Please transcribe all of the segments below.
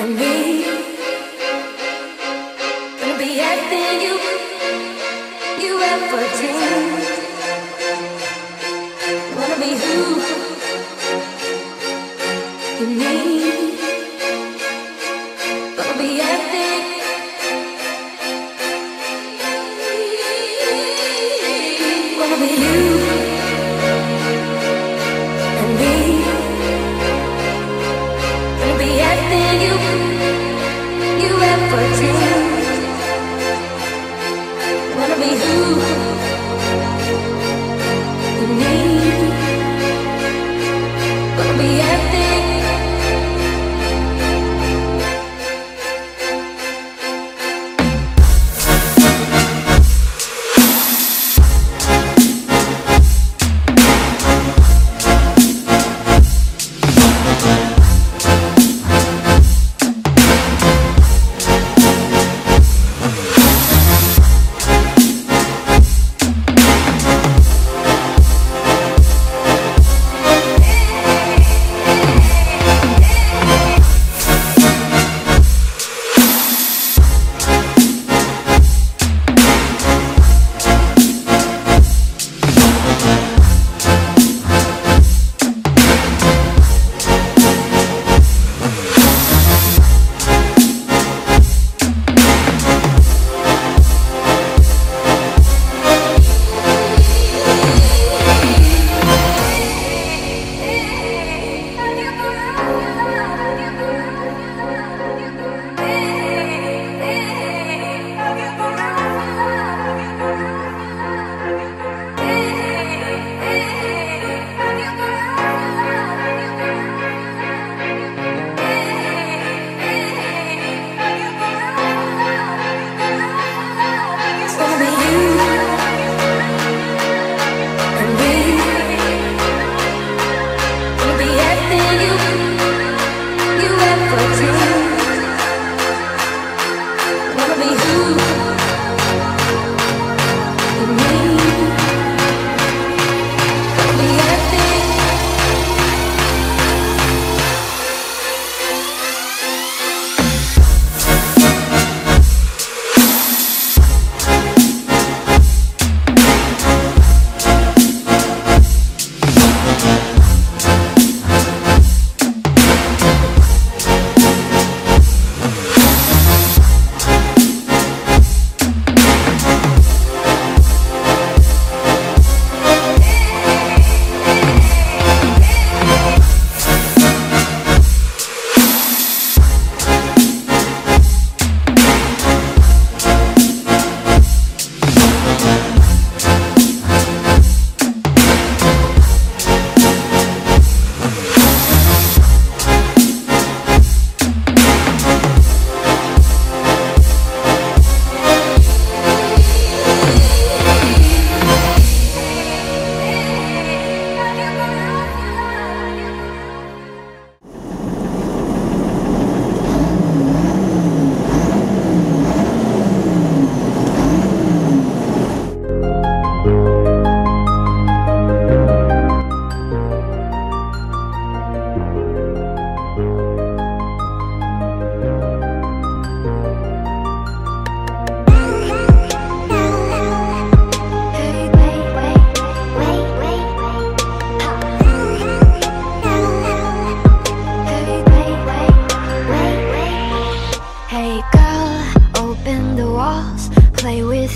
and me. Gonna be everything you you ever dreamed. Wanna be who you need. Gonna be everything. You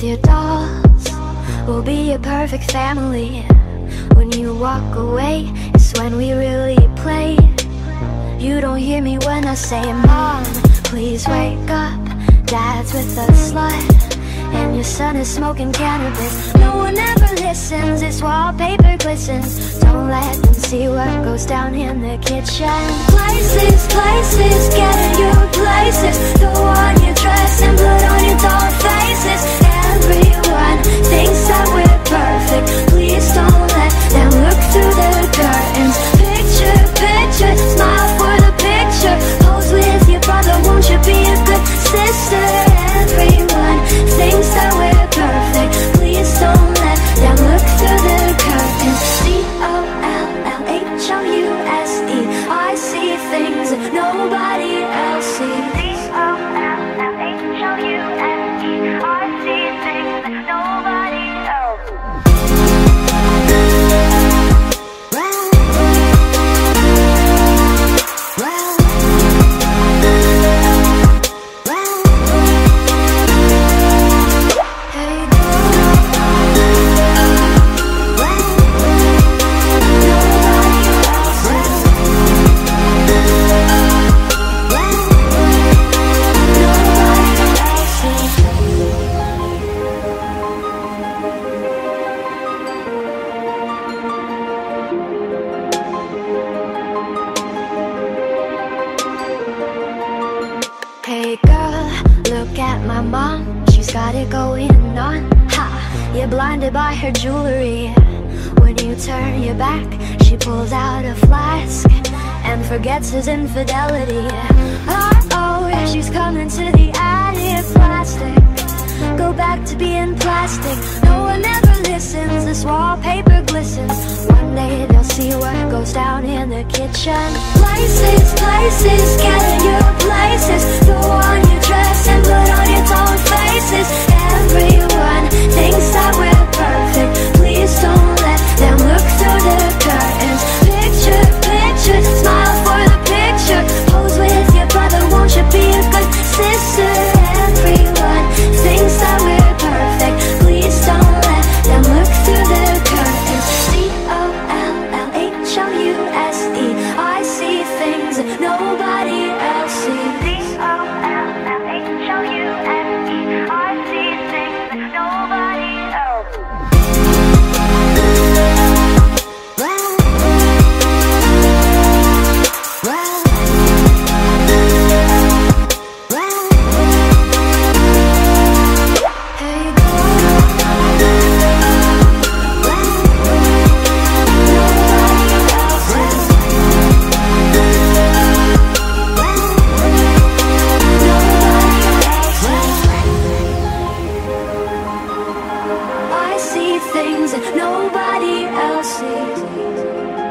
your dolls. We'll be a perfect family. When you walk away, it's when we really play. You don't hear me when I say, Mom, please wake up. Dad's with a slut, and your son is smoking cannabis. No one ever listens, it's wallpaper glistens. Don't let them see what goes down in the kitchen. Places, places, get in your places. Throw on your dress and put on your doll faces. Look at my mom, she's got it going on. Ha! You're blinded by her jewelry. When you turn your back, she pulls out a flask and forgets his infidelity. Oh, oh, she's coming to the attic. Plastic, go back to being plastic. No one ever listens. This wallpaper glistens. One day they'll see what goes down in the kitchen. Places, places what things that nobody else sees.